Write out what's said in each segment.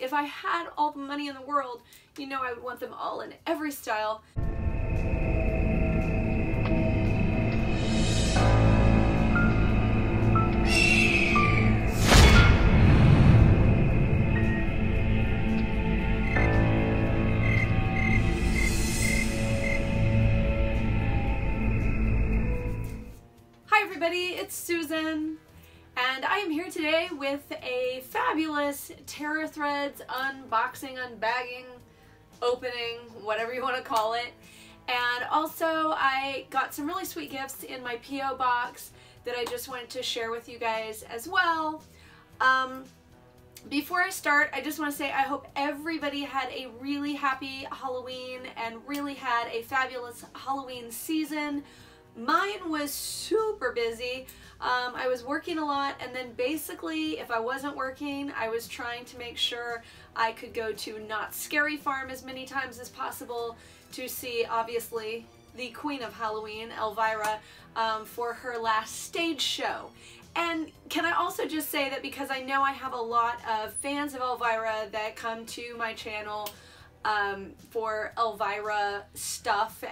if I had all the money in the world, you know I would want them all in every style. Hi everybody, it's Susan, and I am here today with a fabulous Terror Threads unboxing, unbagging, opening, whatever you want to call it. And also I got some really sweet gifts in my P.O. box that I just wanted to share with you guys as well. Um, before I start, I just want to say I hope everybody had a really happy Halloween and really had a fabulous Halloween season. Mine was super busy. Um, I was working a lot and then basically if I wasn't working I was trying to make sure I could go to Knott's Scary Farm as many times as possible to see obviously the queen of Halloween, Elvira, um, for her last stage show. And can I also just say that because I know I have a lot of fans of Elvira that come to my channel um, for Elvira stuff,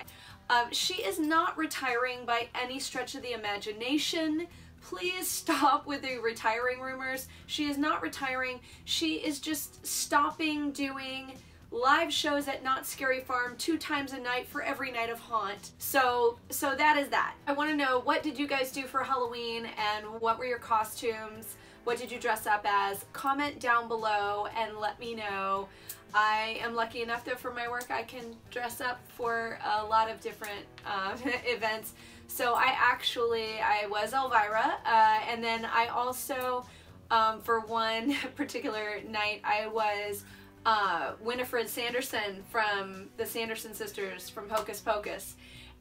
um, she is not retiring by any stretch of the imagination. Please stop with the retiring rumors. She is not retiring. She is just stopping doing live shows at Knott's Scary Farm two times a night for every night of haunt. So so that is that. I want to know what did you guys do for Halloween and what were your costumes? What did you dress up as? Comment down below and let me know. I am lucky enough that for my work I can dress up for a lot of different um, events. So I actually, I was Elvira uh, and then I also, um, for one particular night, I was uh, Winifred Sanderson from the Sanderson sisters from Hocus Pocus.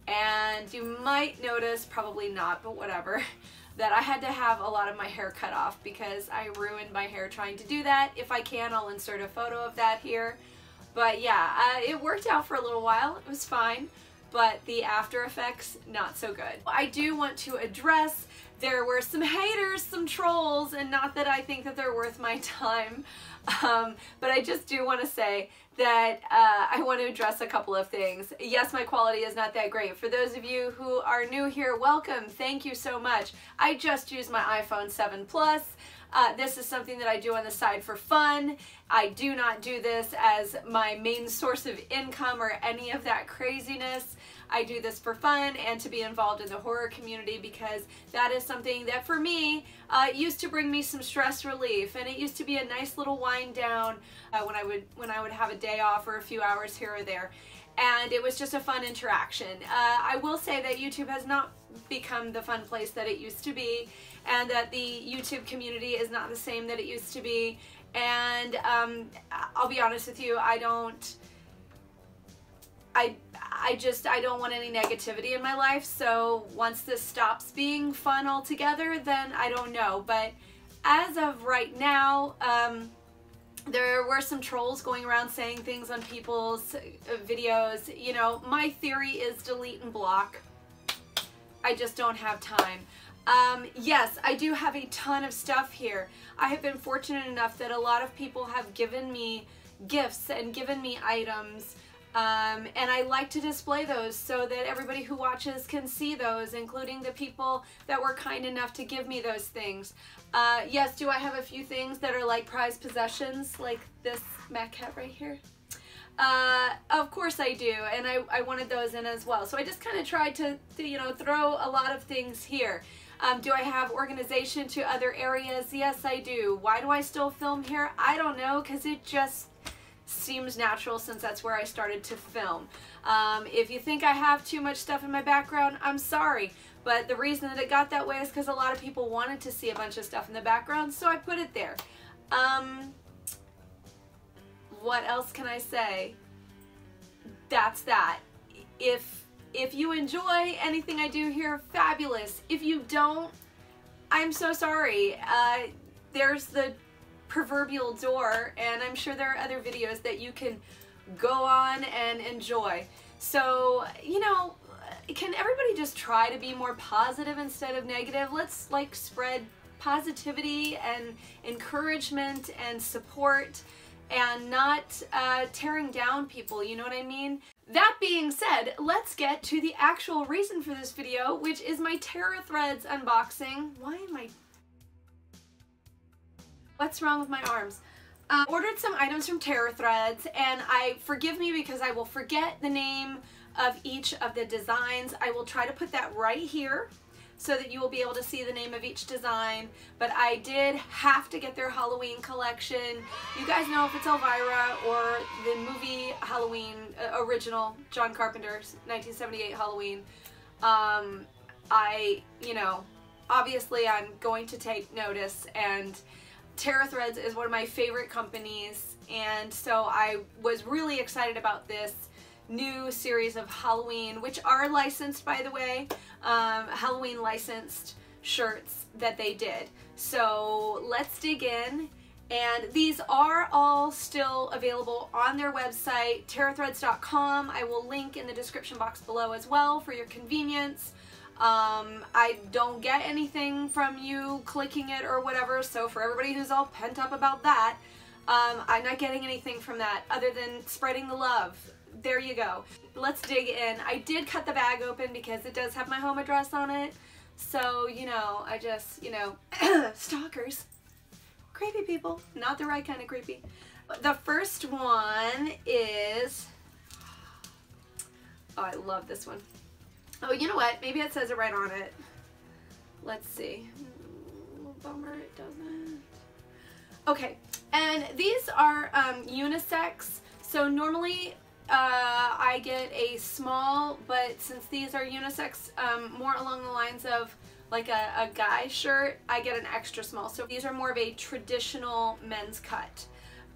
And you might notice, probably not, but whatever, that I had to have a lot of my hair cut off because I ruined my hair trying to do that. If I can, I'll insert a photo of that here. But yeah, uh, it worked out for a little while. It was fine, but the after effects, not so good. I do want to address there were some haters, some trolls, and not that I think that they're worth my time, um, but I just do want to say that uh, I want to address a couple of things. Yes, my quality is not that great. For those of you who are new here, welcome. Thank you so much. I just used my iPhone 7 Plus. Uh, this is something that I do on the side for fun. I do not do this as my main source of income or any of that craziness. I do this for fun and to be involved in the horror community because that is something that for me uh, used to bring me some stress relief and it used to be a nice little wind down uh, when I would when I would have a day off or a few hours here or there and it was just a fun interaction. Uh, I will say that YouTube has not become the fun place that it used to be and that the YouTube community is not the same that it used to be. And um, I'll be honest with you I don't I I just I don't want any negativity in my life. So once this stops being fun altogether then I don't know. But as of right now um, there were some trolls going around saying things on people's uh, videos you know my theory is delete and block I just don't have time um, yes, I do have a ton of stuff here. I have been fortunate enough that a lot of people have given me gifts and given me items um, and I like to display those so that everybody who watches can see those, including the people that were kind enough to give me those things. Uh, yes, do I have a few things that are like prized possessions, like this Mac cat right here? Uh, of course I do, and I, I wanted those in as well. So I just kind of tried to, to, you know, throw a lot of things here. Um, do I have organization to other areas? Yes, I do. Why do I still film here? I don't know, because it just seems natural since that's where I started to film. Um, if you think I have too much stuff in my background, I'm sorry. But the reason that it got that way is because a lot of people wanted to see a bunch of stuff in the background, so I put it there. Um, what else can I say? That's that. If if you enjoy anything I do here, fabulous. If you don't, I'm so sorry. Uh, there's the proverbial door and I'm sure there are other videos that you can go on and enjoy. So, you know, can everybody just try to be more positive instead of negative? Let's like spread positivity and encouragement and support and not uh, tearing down people, you know what I mean? That being said, let's get to the actual reason for this video, which is my Terror Threads unboxing. Why am I... What's wrong with my arms? Uh, ordered some items from Terror Threads, and I forgive me because I will forget the name of each of the designs. I will try to put that right here so that you will be able to see the name of each design. But I did have to get their Halloween collection. You guys know if it's Elvira or the movie Halloween uh, original, John Carpenter's 1978 Halloween. Um, I, you know, obviously I'm going to take notice and Terror Threads is one of my favorite companies and so I was really excited about this new series of Halloween, which are licensed by the way, um, Halloween licensed shirts that they did. So let's dig in. And these are all still available on their website, terrorthreads.com. I will link in the description box below as well for your convenience. Um, I don't get anything from you clicking it or whatever, so for everybody who's all pent up about that, um, I'm not getting anything from that other than spreading the love there you go. Let's dig in. I did cut the bag open because it does have my home address on it. So, you know, I just, you know, stalkers. Creepy people. Not the right kind of creepy. The first one is, oh, I love this one. Oh, you know what? Maybe it says it right on it. Let's see. Bummer, it doesn't. Okay, and these are um, unisex. So normally uh, I get a small, but since these are unisex, um, more along the lines of like a, a guy shirt, I get an extra small. So these are more of a traditional men's cut.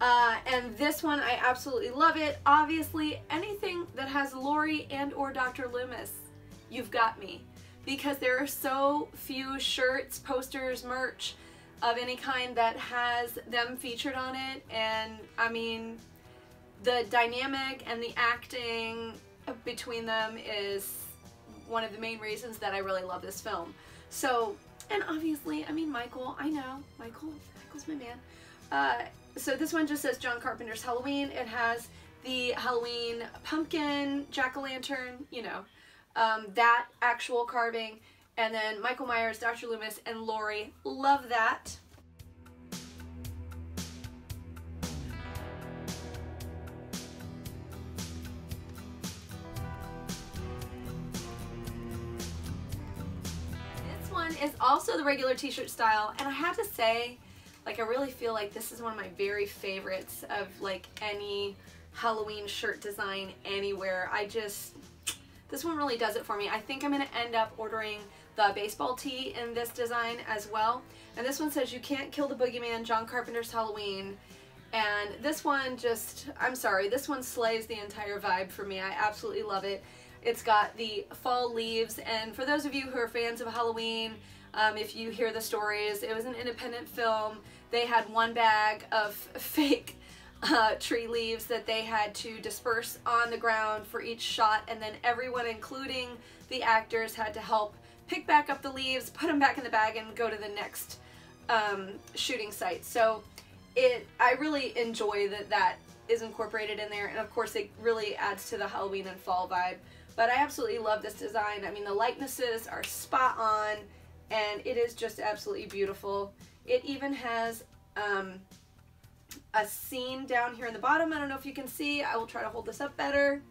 Uh, and this one, I absolutely love it. Obviously, anything that has Laurie and or Dr. Loomis, you've got me. Because there are so few shirts, posters, merch of any kind that has them featured on it. And I mean, the dynamic and the acting between them is one of the main reasons that I really love this film. So, and obviously, I mean, Michael, I know, Michael, Michael's my man. Uh, so this one just says John Carpenter's Halloween. It has the Halloween pumpkin, jack-o'-lantern, you know, um, that actual carving. And then Michael Myers, Dr. Loomis, and Laurie. Love that. Is also the regular t-shirt style and I have to say like I really feel like this is one of my very favorites of like any Halloween shirt design anywhere. I just this one really does it for me. I think I'm going to end up ordering the baseball tee in this design as well. And this one says you can't kill the boogeyman John Carpenter's Halloween. And this one just, I'm sorry, this one slays the entire vibe for me. I absolutely love it. It's got the fall leaves, and for those of you who are fans of Halloween, um, if you hear the stories, it was an independent film. They had one bag of fake uh, tree leaves that they had to disperse on the ground for each shot, and then everyone, including the actors, had to help pick back up the leaves, put them back in the bag, and go to the next um, shooting site. So it, I really enjoy that that is incorporated in there, and of course it really adds to the Halloween and fall vibe. But I absolutely love this design. I mean, the likenesses are spot on and it is just absolutely beautiful. It even has um, a scene down here in the bottom. I don't know if you can see. I will try to hold this up better.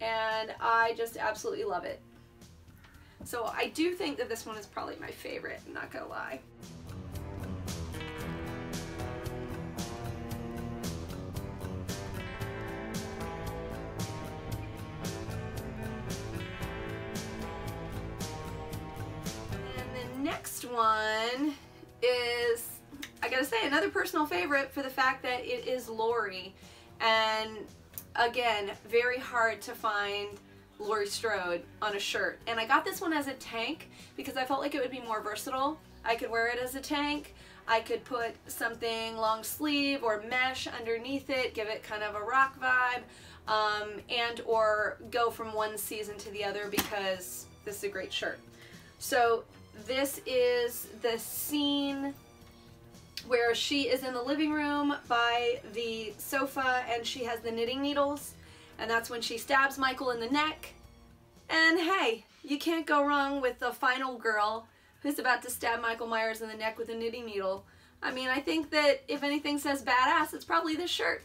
And I just absolutely love it. So I do think that this one is probably my favorite, I'm not gonna lie. Next one is, I gotta say, another personal favorite for the fact that it is Laurie. And again, very hard to find Laurie Strode on a shirt. And I got this one as a tank because I felt like it would be more versatile. I could wear it as a tank. I could put something long sleeve or mesh underneath it, give it kind of a rock vibe, um, and or go from one season to the other because this is a great shirt. So this is the scene where she is in the living room by the sofa and she has the knitting needles and that's when she stabs Michael in the neck. And hey, you can't go wrong with the final girl who's about to stab Michael Myers in the neck with a knitting needle. I mean, I think that if anything says badass, it's probably this shirt.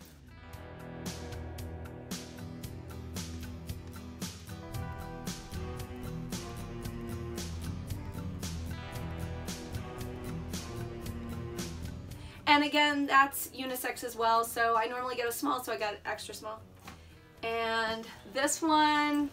And again, that's unisex as well, so I normally get a small, so I got extra small. And this one,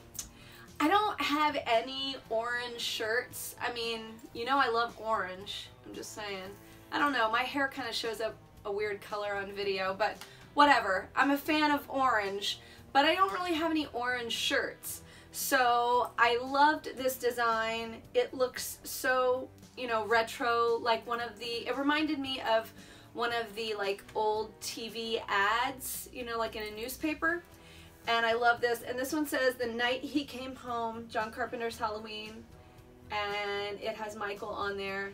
I don't have any orange shirts. I mean, you know I love orange. I'm just saying. I don't know, my hair kind of shows up a weird color on video, but whatever. I'm a fan of orange, but I don't really have any orange shirts. So I loved this design. It looks so, you know, retro, like one of the, it reminded me of one of the like old TV ads, you know, like in a newspaper. And I love this. And this one says, The Night He Came Home, John Carpenter's Halloween. And it has Michael on there.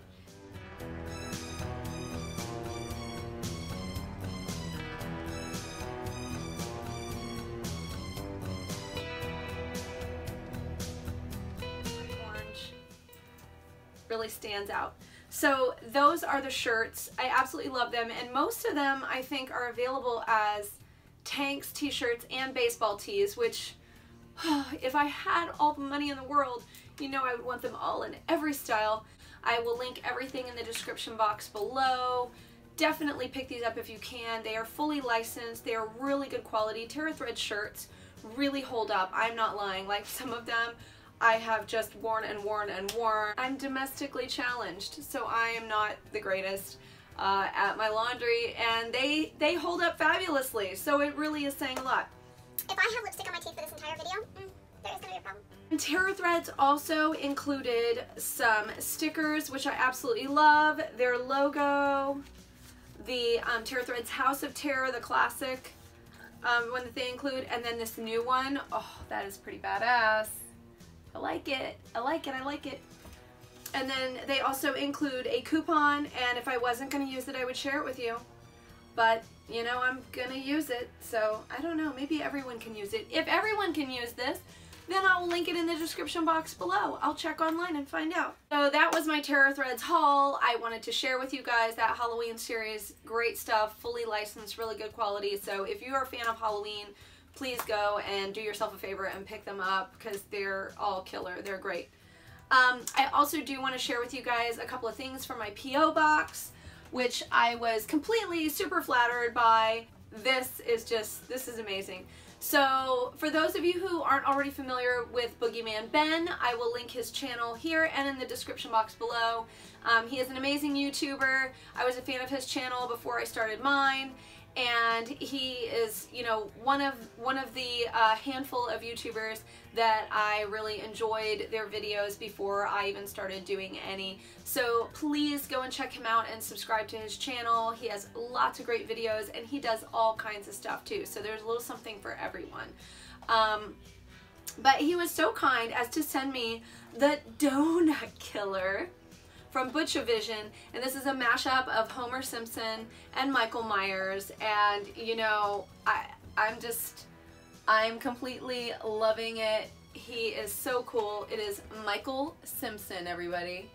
Orange really stands out. So those are the shirts. I absolutely love them. And most of them I think are available as tanks, t-shirts, and baseball tees, which if I had all the money in the world, you know I would want them all in every style. I will link everything in the description box below. Definitely pick these up if you can. They are fully licensed. They are really good quality. Terror Thread shirts really hold up. I'm not lying. Like some of them I have just worn and worn and worn. I'm domestically challenged, so I am not the greatest uh, at my laundry, and they, they hold up fabulously, so it really is saying a lot. If I have lipstick on my teeth for this entire video, mm, there is going to be a problem. Terror Threads also included some stickers, which I absolutely love. Their logo, the um, Terror Threads House of Terror, the classic um, one that they include, and then this new one. Oh, that is pretty badass. I like it. I like it. I like it. And then they also include a coupon, and if I wasn't going to use it, I would share it with you. But, you know, I'm going to use it, so I don't know. Maybe everyone can use it. If everyone can use this, then I'll link it in the description box below. I'll check online and find out. So that was my Terror Threads haul. I wanted to share with you guys that Halloween series. Great stuff, fully licensed, really good quality. So if you are a fan of Halloween, please go and do yourself a favor and pick them up because they're all killer. They're great. Um, I also do want to share with you guys a couple of things from my P.O. box, which I was completely super flattered by. This is just, this is amazing. So for those of you who aren't already familiar with Boogeyman Ben, I will link his channel here and in the description box below. Um, he is an amazing YouTuber. I was a fan of his channel before I started mine and he is you know one of one of the uh, handful of YouTubers that I really enjoyed their videos before I even started doing any. So please go and check him out and subscribe to his channel. He has lots of great videos and he does all kinds of stuff too. So there's a little something for everyone. Um, but he was so kind as to send me the Donut Killer from Butchovision, and this is a mashup of Homer Simpson and Michael Myers, and you know, I, I'm just, I'm completely loving it. He is so cool. It is Michael Simpson, everybody.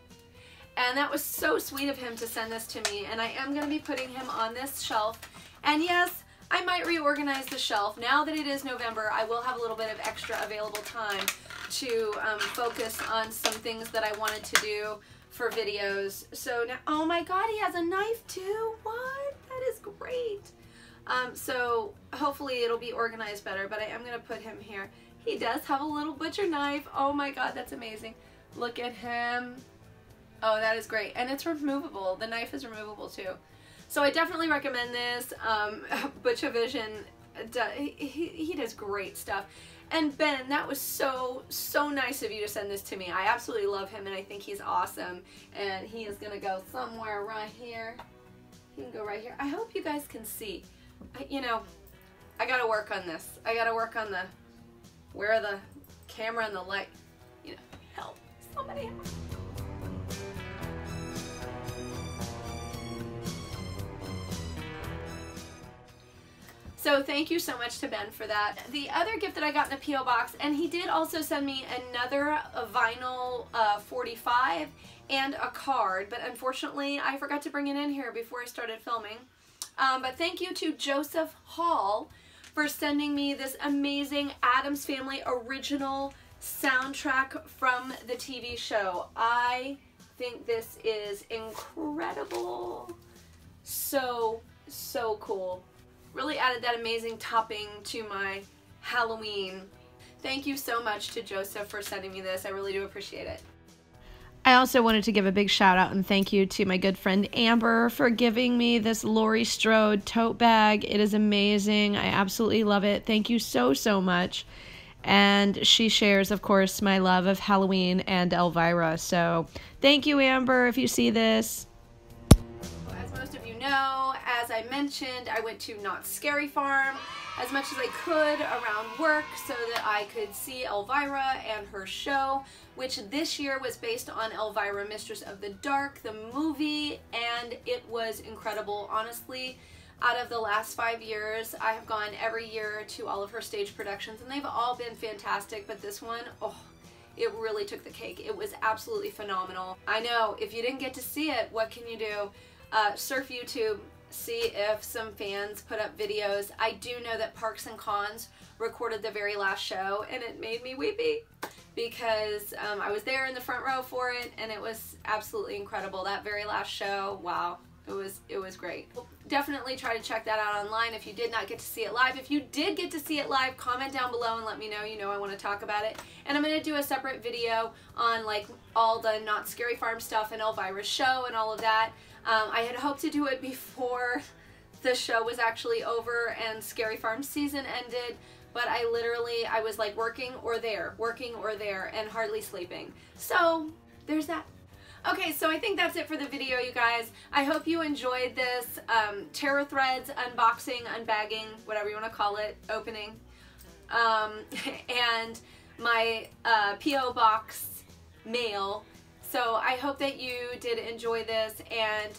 And that was so sweet of him to send this to me, and I am going to be putting him on this shelf. And yes, I might reorganize the shelf. Now that it is November, I will have a little bit of extra available time to um, focus on some things that I wanted to do for videos. So now, oh my god, he has a knife too. What? That is great. Um, so hopefully it'll be organized better, but I am going to put him here. He does have a little butcher knife. Oh my god, that's amazing. Look at him. Oh, that is great. And it's removable. The knife is removable too. So I definitely recommend this. Um, Butchovision, he, he does great stuff. And Ben, that was so, so nice of you to send this to me. I absolutely love him and I think he's awesome. And he is to go somewhere right here. He can go right here. I hope you guys can see. I, you know, I got to work on this. I got to work on the, where the camera and the light, you know, help. Somebody help. So thank you so much to Ben for that. The other gift that I got in the P.O. box, and he did also send me another vinyl uh, 45 and a card, but unfortunately I forgot to bring it in here before I started filming. Um, but thank you to Joseph Hall for sending me this amazing Addams Family original soundtrack from the TV show. I think this is incredible. So, so cool. Really added that amazing topping to my Halloween. Thank you so much to Joseph for sending me this. I really do appreciate it. I also wanted to give a big shout out and thank you to my good friend Amber for giving me this Laurie Strode tote bag. It is amazing. I absolutely love it. Thank you so, so much. And she shares, of course, my love of Halloween and Elvira. So thank you, Amber, if you see this. Know, as I mentioned, I went to Knott's Scary Farm as much as I could around work so that I could see Elvira and her show, which this year was based on Elvira Mistress of the Dark, the movie, and it was incredible. Honestly, out of the last five years, I have gone every year to all of her stage productions, and they've all been fantastic, but this one, oh, it really took the cake. It was absolutely phenomenal. I know, if you didn't get to see it, what can you do? Uh, surf YouTube, see if some fans put up videos. I do know that Parks and Cons recorded the very last show and it made me weepy because um, I was there in the front row for it and it was absolutely incredible. That very last show, wow, it was it was great. Definitely try to check that out online if you did not get to see it live. If you did get to see it live, comment down below and let me know. You know I want to talk about it. And I'm going to do a separate video on like all the Knott's Scary Farm stuff and Elvira's show and all of that. Um, I had hoped to do it before the show was actually over and Scary Farm season ended, but I literally, I was like working or there, working or there, and hardly sleeping. So, there's that. Okay, so I think that's it for the video, you guys. I hope you enjoyed this um, Terror Threads unboxing, unbagging, whatever you want to call it, opening. Um, and my uh, P.O. Box mail so I hope that you did enjoy this and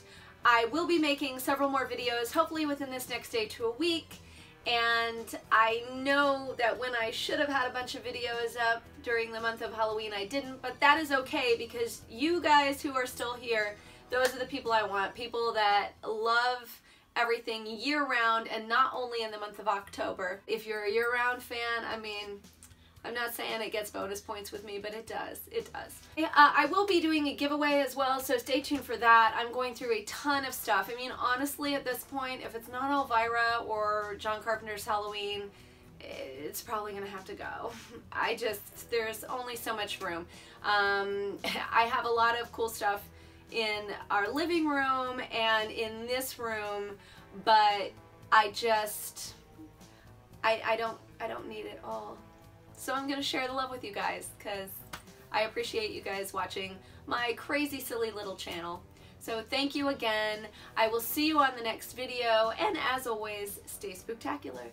I will be making several more videos, hopefully within this next day to a week. And I know that when I should have had a bunch of videos up during the month of Halloween, I didn't, but that is okay because you guys who are still here, those are the people I want. People that love everything year round and not only in the month of October. If you're a year round fan, I mean, I'm not saying it gets bonus points with me, but it does. It does. Uh, I will be doing a giveaway as well, so stay tuned for that. I'm going through a ton of stuff. I mean, honestly, at this point, if it's not Elvira or John Carpenter's Halloween, it's probably going to have to go. I just, there's only so much room. Um, I have a lot of cool stuff in our living room and in this room, but I just, I, I don't, I don't need it all. So I'm going to share the love with you guys because I appreciate you guys watching my crazy silly little channel. So thank you again. I will see you on the next video and as always, stay spooktacular.